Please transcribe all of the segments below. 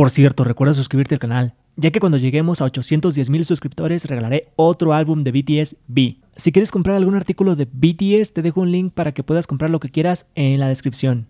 Por cierto, recuerda suscribirte al canal, ya que cuando lleguemos a 810 mil suscriptores regalaré otro álbum de BTS B. Si quieres comprar algún artículo de BTS, te dejo un link para que puedas comprar lo que quieras en la descripción.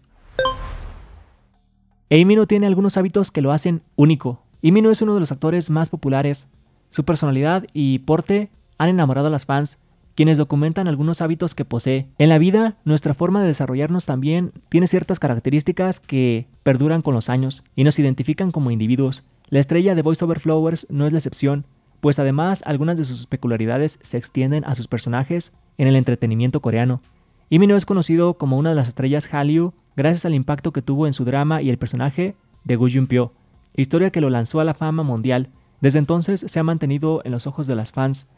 Amy tiene algunos hábitos que lo hacen único. Amy es uno de los actores más populares. Su personalidad y porte han enamorado a las fans quienes documentan algunos hábitos que posee. En la vida, nuestra forma de desarrollarnos también tiene ciertas características que perduran con los años y nos identifican como individuos. La estrella de Voice Over Flowers no es la excepción, pues además algunas de sus peculiaridades se extienden a sus personajes en el entretenimiento coreano. Imino es conocido como una de las estrellas Hallyu gracias al impacto que tuvo en su drama y el personaje de Gu Junpyo, historia que lo lanzó a la fama mundial. Desde entonces se ha mantenido en los ojos de las fans,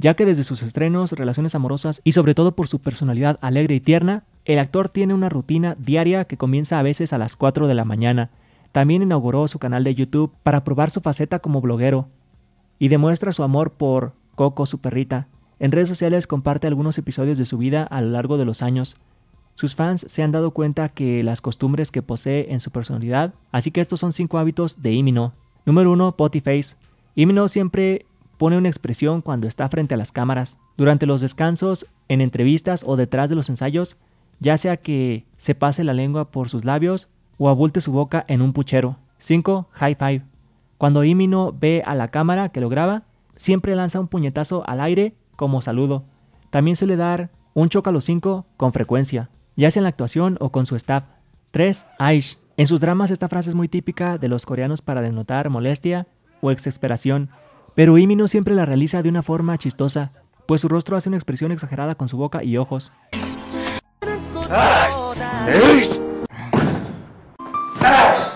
ya que desde sus estrenos, relaciones amorosas y sobre todo por su personalidad alegre y tierna, el actor tiene una rutina diaria que comienza a veces a las 4 de la mañana. También inauguró su canal de YouTube para probar su faceta como bloguero y demuestra su amor por Coco, su perrita. En redes sociales comparte algunos episodios de su vida a lo largo de los años. Sus fans se han dado cuenta que las costumbres que posee en su personalidad, así que estos son 5 hábitos de Imino. Número 1. Potty Face. Imino siempre pone una expresión cuando está frente a las cámaras, durante los descansos, en entrevistas o detrás de los ensayos, ya sea que se pase la lengua por sus labios o abulte su boca en un puchero. 5. High five. Cuando Imino ve a la cámara que lo graba, siempre lanza un puñetazo al aire como saludo. También suele dar un chócalo 5 con frecuencia, ya sea en la actuación o con su staff. 3. Aish. En sus dramas esta frase es muy típica de los coreanos para denotar molestia o exasperación. Pero Imi siempre la realiza de una forma chistosa, pues su rostro hace una expresión exagerada con su boca y ojos.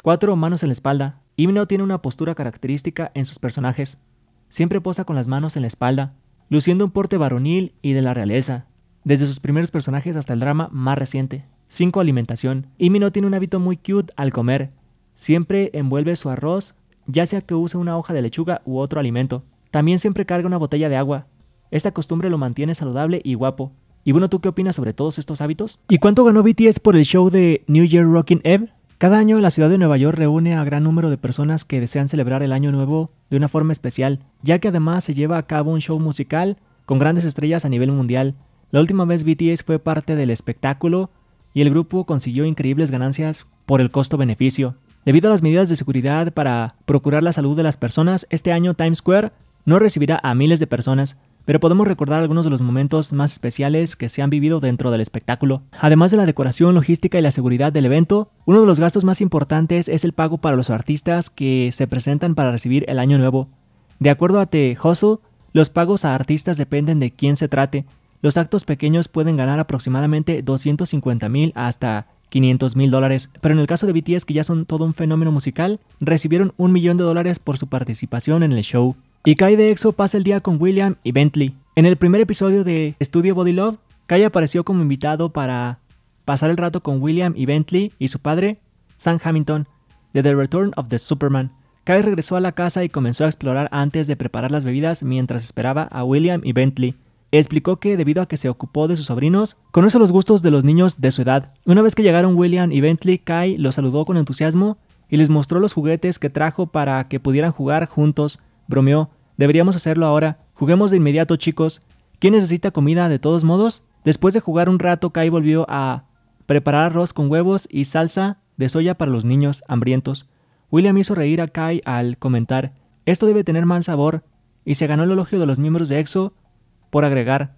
Cuatro manos en la espalda. Imino tiene una postura característica en sus personajes. Siempre posa con las manos en la espalda, luciendo un porte varonil y de la realeza, desde sus primeros personajes hasta el drama más reciente. 5. Alimentación. Imino tiene un hábito muy cute al comer. Siempre envuelve su arroz ya sea que use una hoja de lechuga u otro alimento. También siempre carga una botella de agua. Esta costumbre lo mantiene saludable y guapo. Y bueno, ¿tú qué opinas sobre todos estos hábitos? ¿Y cuánto ganó BTS por el show de New Year Rockin' Eve? Cada año la ciudad de Nueva York reúne a gran número de personas que desean celebrar el año nuevo de una forma especial, ya que además se lleva a cabo un show musical con grandes estrellas a nivel mundial. La última vez BTS fue parte del espectáculo y el grupo consiguió increíbles ganancias por el costo-beneficio. Debido a las medidas de seguridad para procurar la salud de las personas, este año Times Square no recibirá a miles de personas, pero podemos recordar algunos de los momentos más especiales que se han vivido dentro del espectáculo. Además de la decoración, logística y la seguridad del evento, uno de los gastos más importantes es el pago para los artistas que se presentan para recibir el año nuevo. De acuerdo a The Hustle, los pagos a artistas dependen de quién se trate. Los actos pequeños pueden ganar aproximadamente 250 mil hasta 500 mil dólares, pero en el caso de BTS, que ya son todo un fenómeno musical, recibieron un millón de dólares por su participación en el show. Y Kai de EXO pasa el día con William y Bentley. En el primer episodio de Studio Body Love, Kai apareció como invitado para pasar el rato con William y Bentley y su padre, Sam Hamilton, de The Return of the Superman. Kai regresó a la casa y comenzó a explorar antes de preparar las bebidas mientras esperaba a William y Bentley explicó que debido a que se ocupó de sus sobrinos, conoce los gustos de los niños de su edad. Una vez que llegaron William y Bentley, Kai los saludó con entusiasmo y les mostró los juguetes que trajo para que pudieran jugar juntos. Bromeó, deberíamos hacerlo ahora. Juguemos de inmediato, chicos. ¿Quién necesita comida de todos modos? Después de jugar un rato, Kai volvió a preparar arroz con huevos y salsa de soya para los niños hambrientos. William hizo reír a Kai al comentar, esto debe tener mal sabor, y se ganó el elogio de los miembros de EXO por agregar,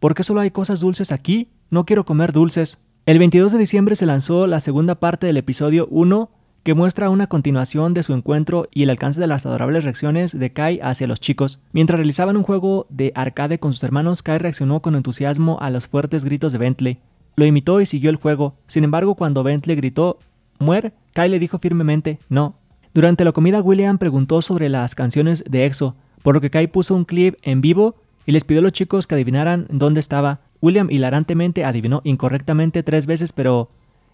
¿por qué solo hay cosas dulces aquí? No quiero comer dulces. El 22 de diciembre se lanzó la segunda parte del episodio 1 que muestra una continuación de su encuentro y el alcance de las adorables reacciones de Kai hacia los chicos. Mientras realizaban un juego de arcade con sus hermanos, Kai reaccionó con entusiasmo a los fuertes gritos de Bentley. Lo imitó y siguió el juego. Sin embargo, cuando Bentley gritó «Muer», Kai le dijo firmemente «No». Durante la comida, William preguntó sobre las canciones de EXO, por lo que Kai puso un clip en vivo y les pidió a los chicos que adivinaran dónde estaba. William hilarantemente adivinó incorrectamente tres veces, pero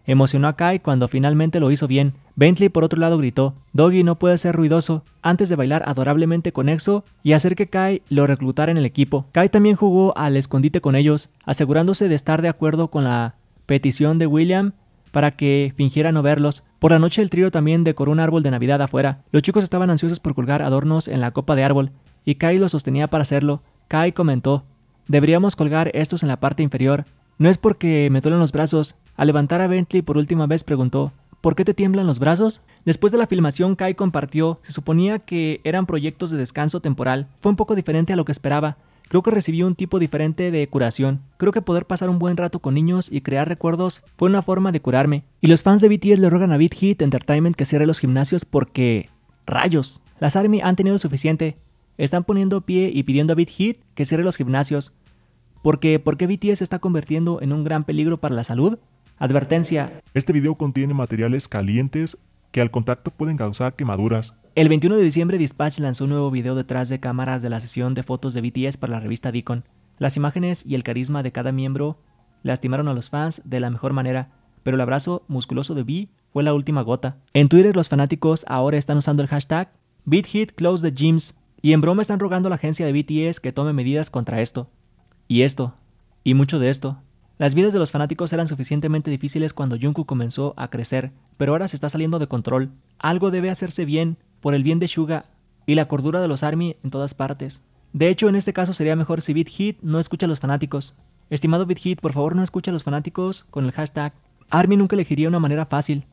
emocionó a Kai cuando finalmente lo hizo bien. Bentley por otro lado gritó, Doggy no puede ser ruidoso, antes de bailar adorablemente con EXO y hacer que Kai lo reclutara en el equipo. Kai también jugó al escondite con ellos, asegurándose de estar de acuerdo con la petición de William para que fingiera no verlos. Por la noche el trío también decoró un árbol de Navidad afuera. Los chicos estaban ansiosos por colgar adornos en la copa de árbol, y Kai lo sostenía para hacerlo. Kai comentó, deberíamos colgar estos en la parte inferior. No es porque me duelen los brazos. Al levantar a Bentley por última vez preguntó, ¿Por qué te tiemblan los brazos? Después de la filmación, Kai compartió, se suponía que eran proyectos de descanso temporal. Fue un poco diferente a lo que esperaba. Creo que recibí un tipo diferente de curación. Creo que poder pasar un buen rato con niños y crear recuerdos fue una forma de curarme. Y los fans de BTS le rogan a Beat Hit Entertainment que cierre los gimnasios porque... ¡Rayos! Las ARMY han tenido suficiente. Están poniendo pie y pidiendo a Beat Hit que cierre los gimnasios. Porque, ¿por qué BTS se está convirtiendo en un gran peligro para la salud? Advertencia. Este video contiene materiales calientes que al contacto pueden causar quemaduras. El 21 de diciembre Dispatch lanzó un nuevo video detrás de cámaras de la sesión de fotos de BTS para la revista Deacon. Las imágenes y el carisma de cada miembro lastimaron a los fans de la mejor manera, pero el abrazo musculoso de B fue la última gota. En Twitter los fanáticos ahora están usando el hashtag BeatHitCloseTheGyms y en broma están rogando a la agencia de BTS que tome medidas contra esto. Y esto. Y mucho de esto. Las vidas de los fanáticos eran suficientemente difíciles cuando Jungkook comenzó a crecer, pero ahora se está saliendo de control. Algo debe hacerse bien, por el bien de Suga y la cordura de los ARMY en todas partes. De hecho, en este caso sería mejor si Beat Hit no escucha a los fanáticos. Estimado Beat Hit, por favor no escucha a los fanáticos con el hashtag. ARMY nunca elegiría una manera fácil.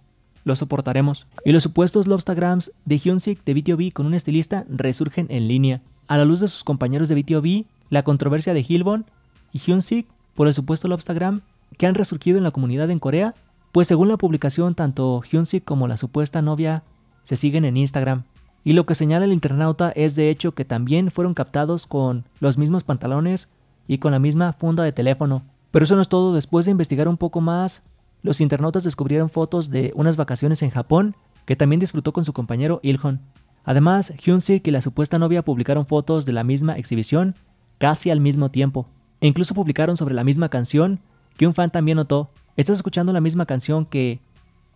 Lo soportaremos. Y los supuestos Lobstagrams de Hyunsik de BTOB con un estilista resurgen en línea. A la luz de sus compañeros de BTOB, la controversia de Hilbon y Hyunsik por el supuesto Lobstagram que han resurgido en la comunidad en Corea, pues según la publicación tanto Hyunsik como la supuesta novia se siguen en Instagram. Y lo que señala el internauta es de hecho que también fueron captados con los mismos pantalones y con la misma funda de teléfono. Pero eso no es todo, después de investigar un poco más, los internautas descubrieron fotos de unas vacaciones en Japón que también disfrutó con su compañero Ilhon. Además, Hyunsik y la supuesta novia publicaron fotos de la misma exhibición casi al mismo tiempo. E incluso publicaron sobre la misma canción que un fan también notó. ¿Estás escuchando la misma canción que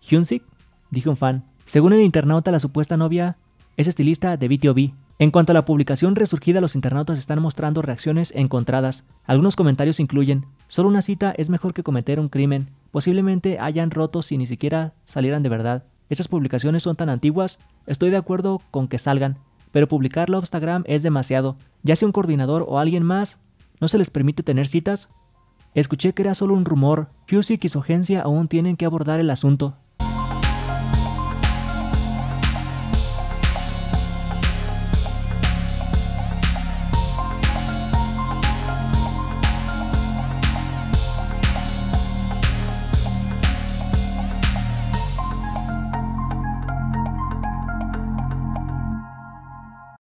Hyunsik? Dijo un fan. Según el internauta, la supuesta novia es estilista de BTOB. En cuanto a la publicación resurgida, los internautas están mostrando reacciones encontradas. Algunos comentarios incluyen, solo una cita es mejor que cometer un crimen. Posiblemente hayan roto si ni siquiera salieran de verdad. Estas publicaciones son tan antiguas, estoy de acuerdo con que salgan, pero publicarlo a Instagram es demasiado. Ya sea un coordinador o alguien más, ¿No se les permite tener citas? Escuché que era solo un rumor. Cusick y su agencia aún tienen que abordar el asunto.